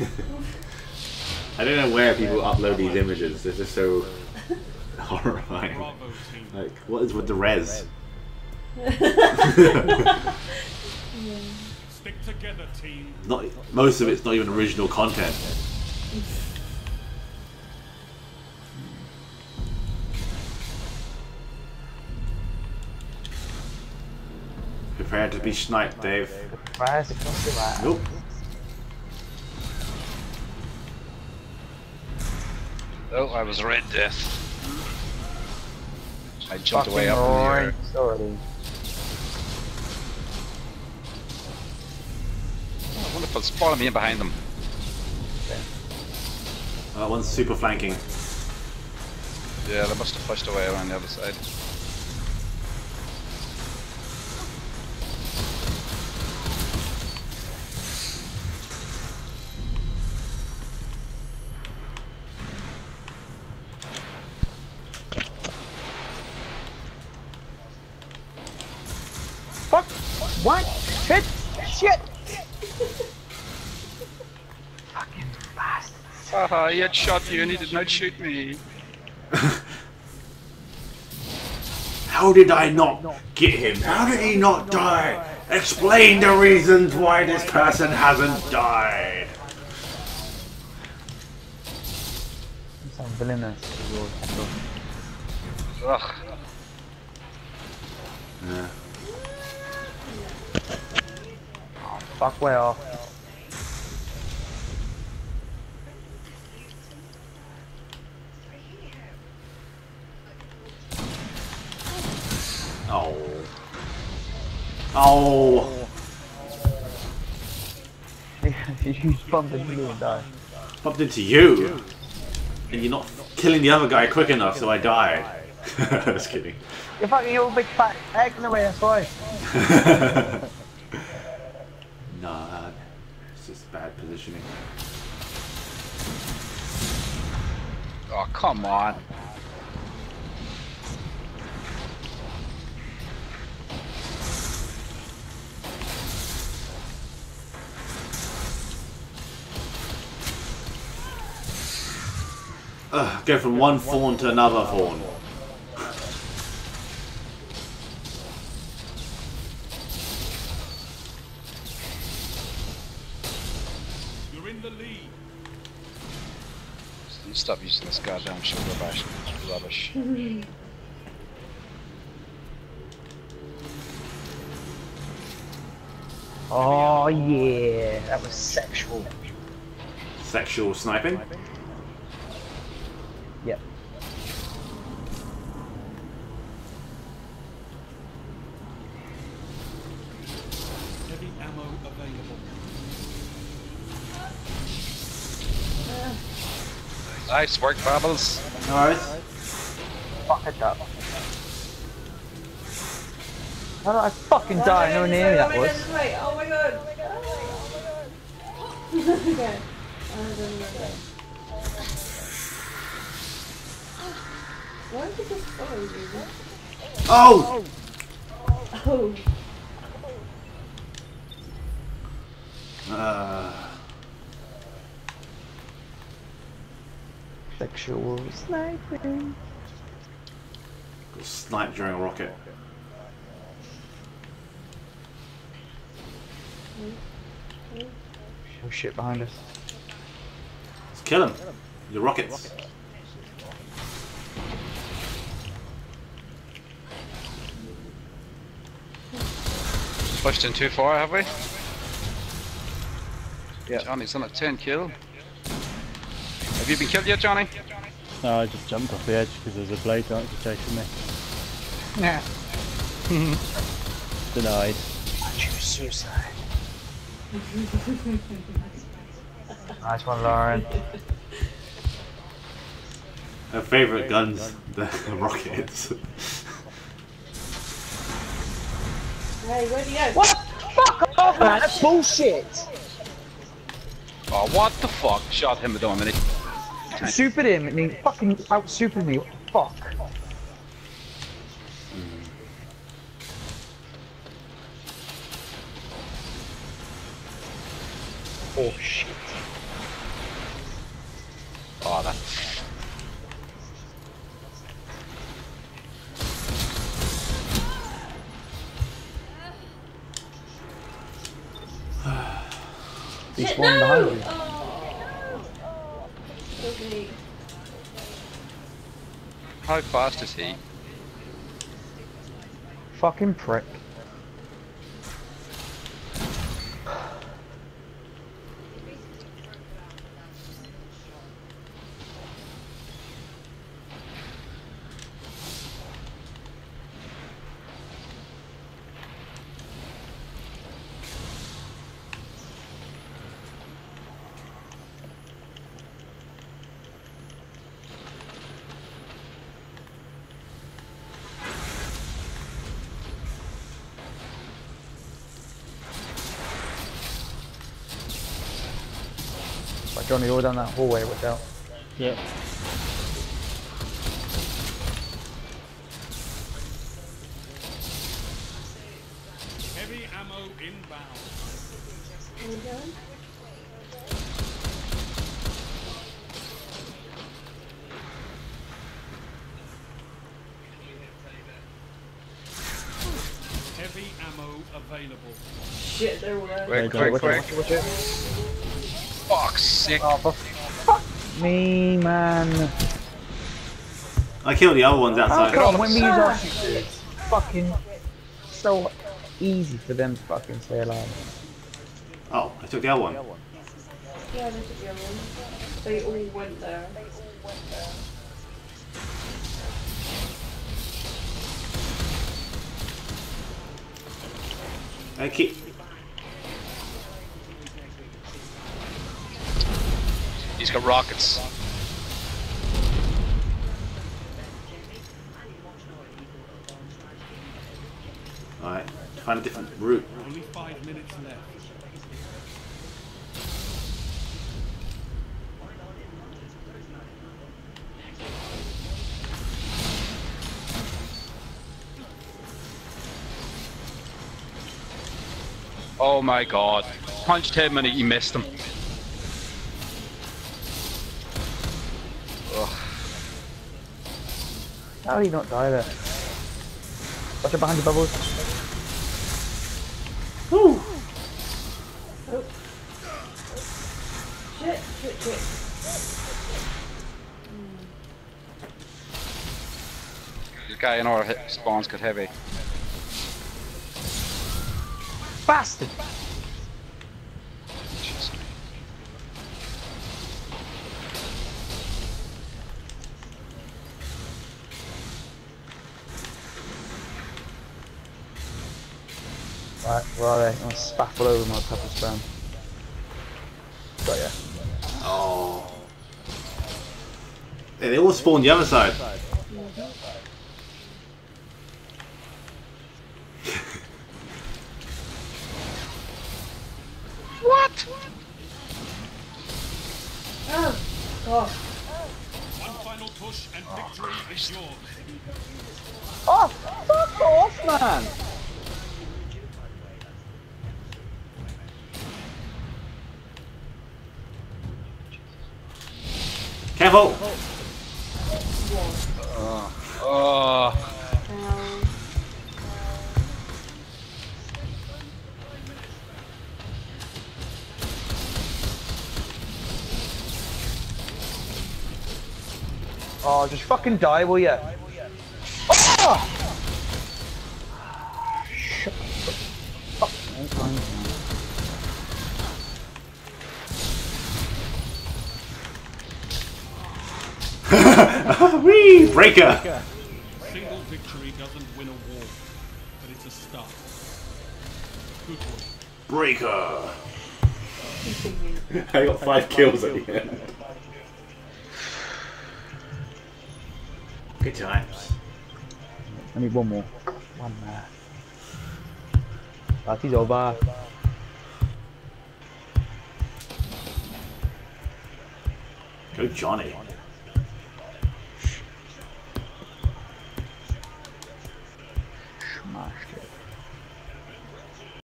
I don't know where people upload these images. They're just so horrifying. Like, what is with the res? Stick together, team. Not most of it's not even original content. Prepare to be sniped, Dave. Rise across the right. Nope. Oh, I was Red Death. I jumped Fucking away up in the air. orange, sorry. I wonder if it's spawning me in behind them. Uh, one's super flanking. Yeah, they must have pushed away around the other side. What? Shit! Shit! Fucking bastard. Haha, he had shot you and he did not shoot me. How did I not get him? How did he not die? Explain the reasons why this person hasn't died. Some villainous. Ugh. Yeah. Fuck well. Oh. Oh. you bumped into me and died. Bumped into you. And you're not killing the other guy quick enough, so I died. Just kidding. You're fucking your big fat egg in the way, that's why. nah, it's just bad positioning. Oh, come on. Go from one fawn to another fawn. You're in the lead. You stop using this goddamn shoulder bash rubbish. Oh yeah, that was sexual. Sexual sniping. Yep. Heavy ammo available. Nice work, Bubbles. Alright. Fuck it up. How did I fucking die? No near me that was. Oh my god. Oh my god. Oh my god. okay. Oh, I don't know that. Why did this follow you? Oh! Oh. Uh, Sexual sniping. got sniped during a rocket. Oh shit behind us. Let's kill him. The rockets. Pushed in too far, have we? Yeah. Johnny's on a 10 kill. Have you been killed yet, Johnny? No, I just jumped off the edge because there's a blade dart chasing me. Yeah. Denied. I Choose suicide. nice one, Lauren. Her favourite guns, the rockets. Hey, where'd you go? What? Fuck off, man. That's bullshit. Oh, what the fuck? Shot him with out him and he fucking out supered me. fuck? Oh shit. Oh, that's. He's no! How fast is he? Fucking prick. Johnny, all down that hallway, watch out. Yeah. Heavy ammo inbound. Are we done? Heavy ammo available. Shit, there we go. Quick, Johnny, quick, quick. Fuck's sake. Oh, for fuck me, man. I killed the other ones How outside. come when we use our Ah. it's fucking so easy for them to fucking stay alive? Oh, I took the other one. Yeah, they took the other one. They all went there. I keep. He's got rockets. Alright, find a different route. Only five minutes left. Oh my god. Punched him and he missed him. How did he not die there? Watch out behind you, Bubbles. Oh. Shit, shit, shit. This guy in our hit spawns got heavy. Bastard! Right, where are they? I'll spaffle over my pepper spam. Got ya. Oh. Yeah, they all spawned the other side. What? Oh, God. One final push and victory is yours. Oh, fuck off, man! Careful! Oh, Um, Oh, just fucking die, will ya? Oh! Whee! Breaker! Single victory doesn't win a war, but it's a start. Good work. Breaker! I got five kills at the end. Good times. I need one more. One more. Party's over. Go Johnny. Mars.